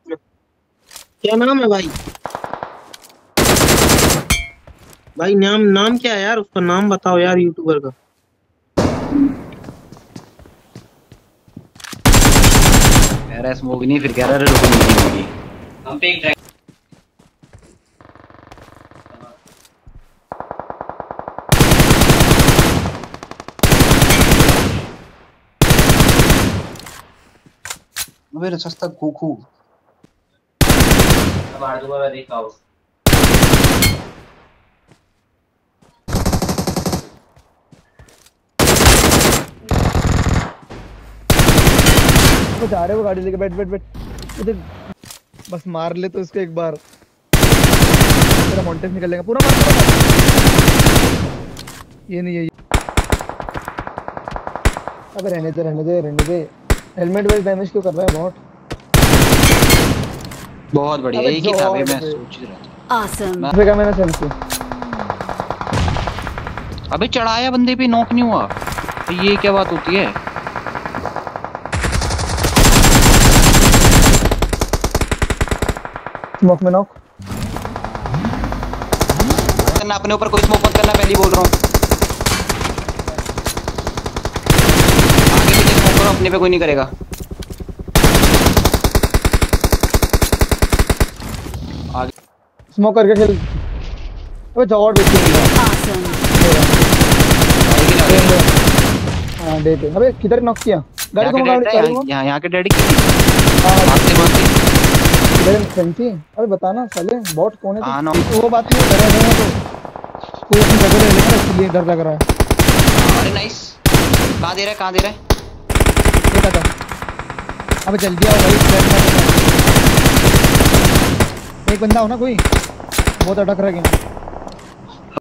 क्या नाम है भाई? भाई नाम नाम क्या है यार? उसका नाम बताओ यार यूट्यूबर का। कह रहा है स्मोक नहीं फिर कह रहा है रुक नहीं हम पे एक अबे सस्ता गोकू मार दूँगा मैं देखा हूँ वो जा रहे वो गाड़ी लेके बैठ बैठ बैठ। इधर बस मार ले तो इसको एक बार। तेरा मॉन्टेज निकल लेगा। पूरा मार पूरा मार। ये नहीं है ये। अबे रहने दे रहने दे रहने दे। हेलमेट वेल डैमेज क्यों कर रहा है बहुत बहुत बढ़िया एक ही था भाई मैं सोच ही रहा था। Awesome. फेंका मैंने सेल्फी अबे चढ़ाया बंदे पे नॉक नहीं हुआ। तो ये क्या बात होती है? स्मोक में नॉक करना अपने ऊपर कोई स्मोक मत करना पहले बोल रहा हूँ आगे पीछे स्मोक करो अपने पे कोई नहीं करेगा। स्मोक करके खेल। अबे जॉट बेच है। हाँ दे दे अबे किधर नॉक किया? गाड़ी को गाड़ी यहाँ यहाँ के डैडी की। हाँ। भागते भागते इधर सेल्फी अबे बताना साले बॉट कौन है? हाँ, तू? वो बात नहीं कर रहा है तो। कोई जगह ले लेगा इसलिए डर लग रहा है। अरे नाइस कहाँ दे रहा है कहाँ दे रहा है? देखा था। अब जल्दी आओ भाई एक बंदा हो ना कोई। बहुत अटक रहा है